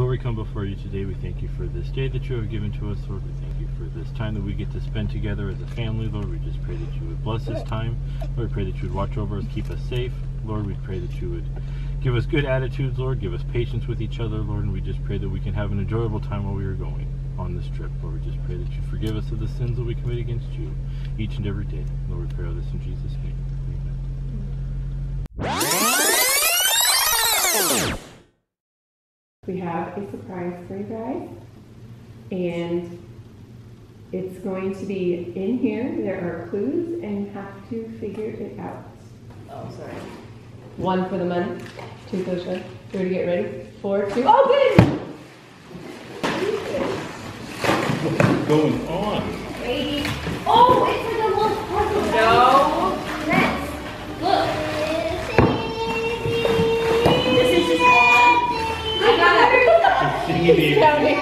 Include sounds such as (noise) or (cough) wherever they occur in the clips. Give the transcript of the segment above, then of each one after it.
Lord, we come before you today. We thank you for this day that you have given to us, Lord. We thank you for this time that we get to spend together as a family, Lord. We just pray that you would bless this time. Lord, we pray that you would watch over us, keep us safe. Lord, we pray that you would give us good attitudes, Lord. Give us patience with each other, Lord. And we just pray that we can have an enjoyable time while we are going on this trip. Lord, we just pray that you forgive us of the sins that we commit against you each and every day. Lord, we pray all this in Jesus' name. Amen. We have a surprise for you guys. And it's going to be in here. There are clues and you have to figure it out. Oh, sorry. One for the money, two for the show. Three to get ready. Four, two. Oh, good! What's going on? Stevie.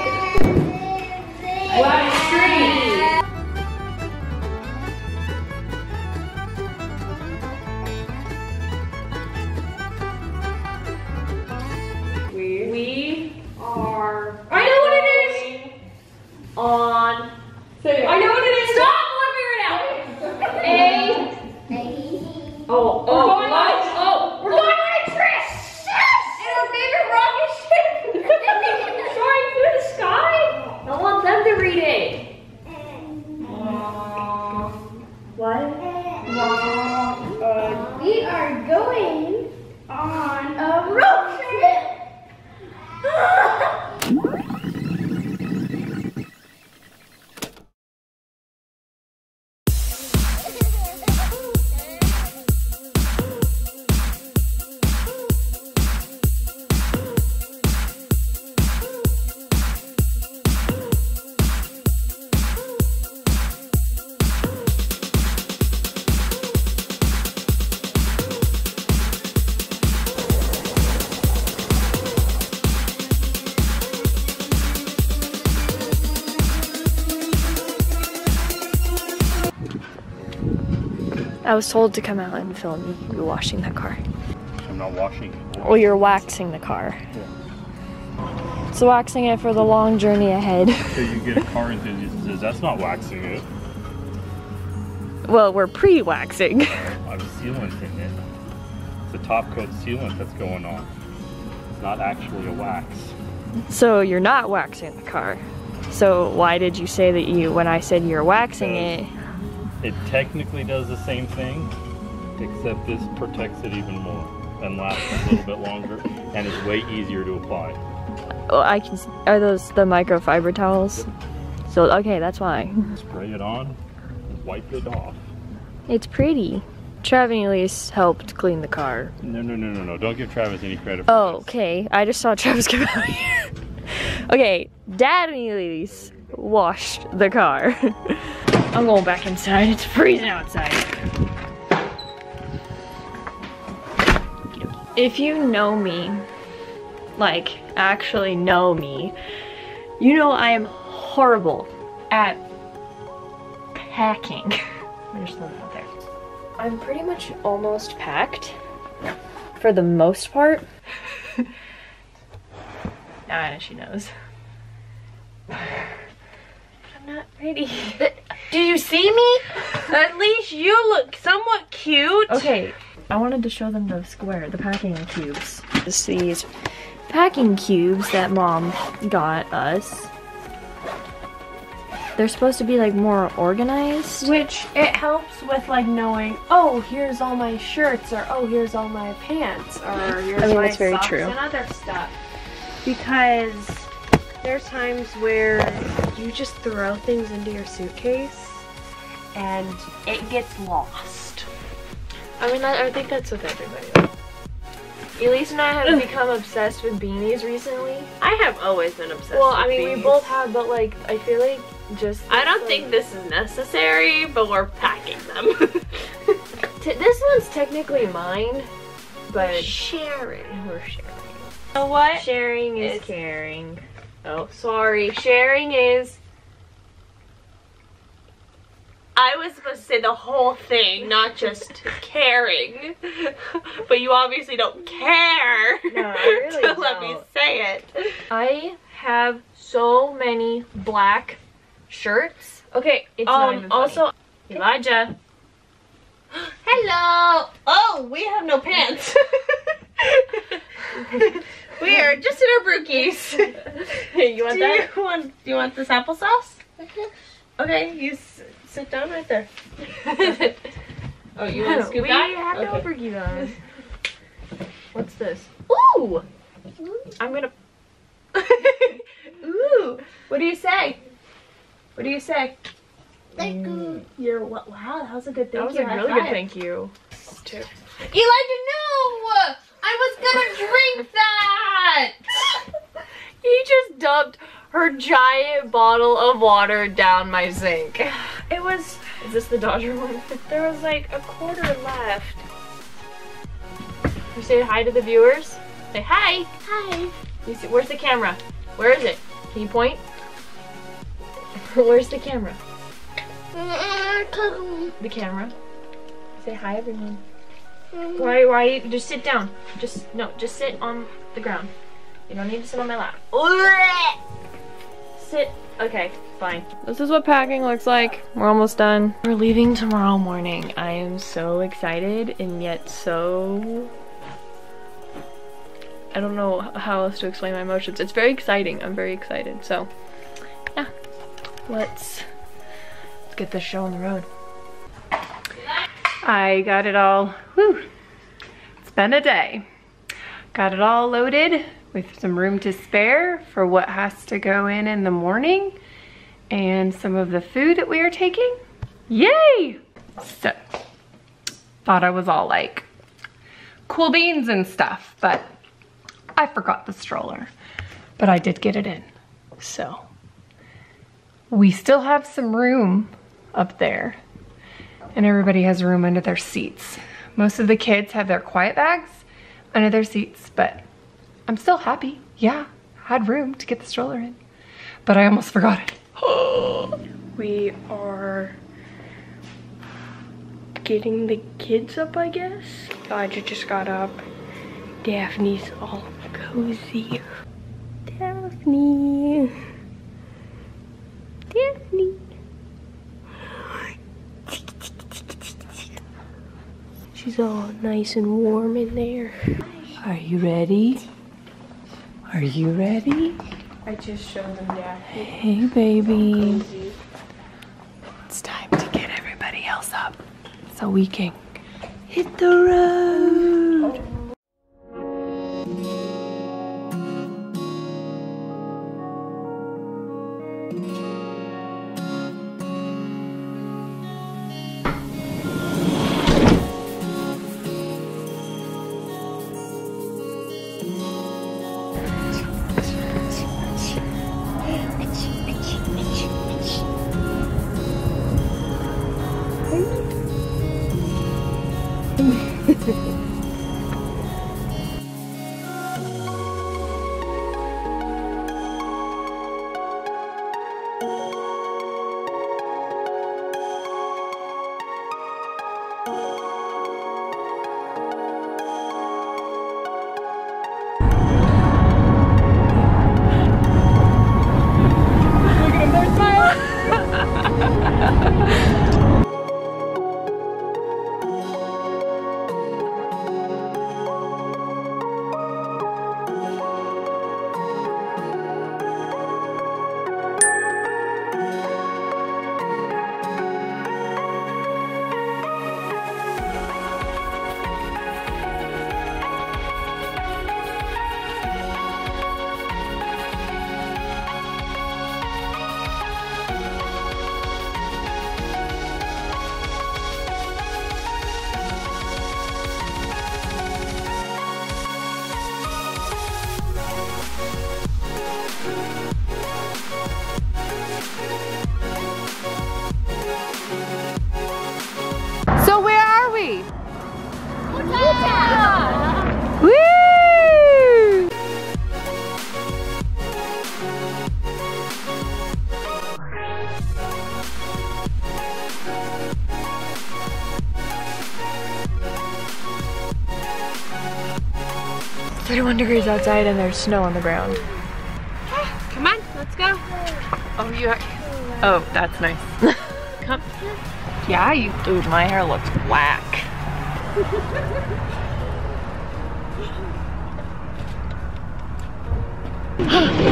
I was told to come out and film you washing that car. I'm not washing it. Well, you're waxing the car. So waxing it for the long journey ahead. (laughs) So you get a car enthusiast that says, that's not waxing it. well, we're pre-waxing. (laughs) I'm sealant in it. It's a top coat sealant that's going on. It's not actually a wax. So you're not waxing the car. So why did you say that you, when I said you're waxing it, It technically does the same thing, except this protects it even more and lasts a little bit longer and is way easier to apply. oh, I can, s- are those the microfiber towels? So, okay, that's why. Spray it on, wipe it off. It's pretty. Travis at least helped clean the car. No, no, no, no, no. Don't give Travis any credit for Oh, this. okay. I just saw Travis come out here. okay, Dad and Elise washed the car. (laughs) I'm going back inside. It's freezing outside. If you know me, like actually know me, you know I am horrible at packing. (laughs) Throwing that out there. I'm pretty much almost packed for the most part. (laughs) know she knows. (laughs) I'm not ready. (laughs) Do you see me? At least you look somewhat cute. Okay, I wanted to show them the square, the packing cubes. Just these packing cubes that mom got us. They're supposed to be like more organized. Which it helps with like knowing, oh, here's all my shirts, or oh, here's all my pants, or here's I mean, my that's very socks true. and other stuff. Because there's times where you just throw things into your suitcase and it gets lost. I mean, I, I think that's with everybody. Elise and I have become obsessed with beanies recently. I have always been obsessed Well, with I mean, we both have, but like, I feel like just. I don't like- think this is necessary, but we're packing them. (laughs) T- this one's technically mine, but sharing. we're sharing. You know what? Sharing is It's- caring. Oh, sorry. Sharing is. I was supposed to say the whole thing, not just caring. but you obviously don't care No, I (laughs) really to let me say it. I have so many black shirts. Okay, it's not Um, also, Elijah. (gasps) hello. Oh, we have no pants. (laughs) we are just in our brookies. (laughs) Hey, you want do that? you want? Do you want this applesauce? Okay, you s- sit down right there. (laughs) oh, you want to scoop we that? have no Okay. brookies (laughs) on. What's this? Ooh! I'm gonna. Ooh, what do you say? What do you say? Thank you. Mm, you're wa- wow. That was a good. Thing. That was you. a really good thank you. Elijah, no! I was gonna drink that. (laughs) He just dumped her giant bottle of water down my sink. It was. Is this the Dodger one? (laughs) There was like a quarter left. You say hi to the viewers. Say hi. Hi. You see, where's the camera? Where is it? Can you point? (laughs) Where's the camera? Uh, the camera. Say hi, everyone. Why? Why? Just sit down. Just no. Just sit on the ground. You don't need to sit on my lap. Sit. Okay, fine. This is what packing looks like. We're almost done. We're leaving tomorrow morning. I am so excited and yet so. I don't know how else to explain my emotions. It's very exciting. I'm very excited. So, yeah. Let's, let's get this show on the road. I got it all, whew, it's been a day. Got it all loaded with some room to spare for what has to go in in the morning and some of the food that we are taking. Yay! So, thought I was all like cool beans and stuff, but I forgot the stroller, but I did get it in. So, we still have some room up there and everybody has room under their seats. Most of the kids have their quiet bags under their seats, but I'm still happy. Yeah, had room to get the stroller in, but I almost forgot it. (gasps) We are getting the kids up, I guess. Elijah just got up. Daphne's all cozy. Daphne. Daphne. She's all nice and warm in there. Are you ready? Are you ready? I just showed them Daphne. Hey, baby. It's time to get everybody else up so we can hit the road. 51 degrees outside and there's snow on the ground. Ah, come on, let's go. Oh, you. are, Oh, that's nice. (laughs) Come. Yeah, you. Dude, my hair looks whack. (laughs)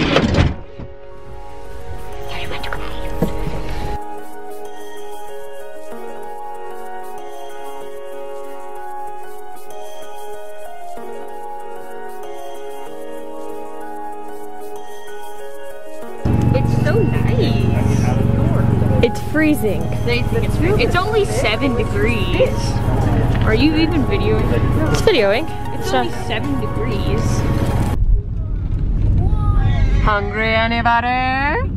freezing. They think it's freezing. It's only seven degrees. Are you even videoing? It's videoing. It's only seven degrees. Hungry anybody?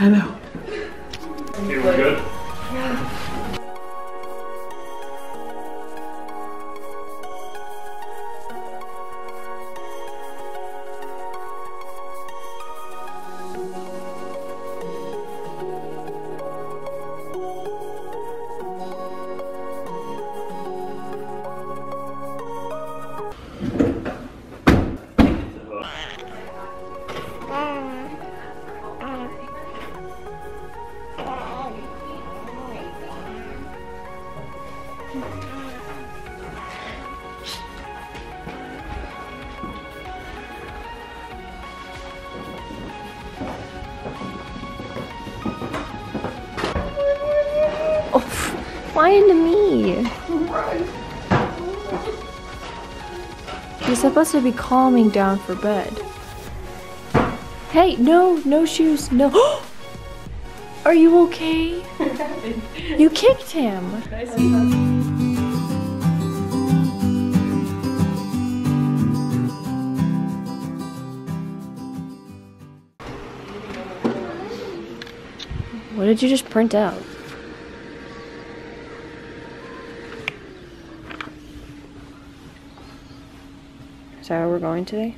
Okay, Oh, Fly into me. You're supposed to be calming down for bed. Hey, no, no shoes, no. (gasps) Are you okay? you kicked him. What did you just print out? Where we're going today?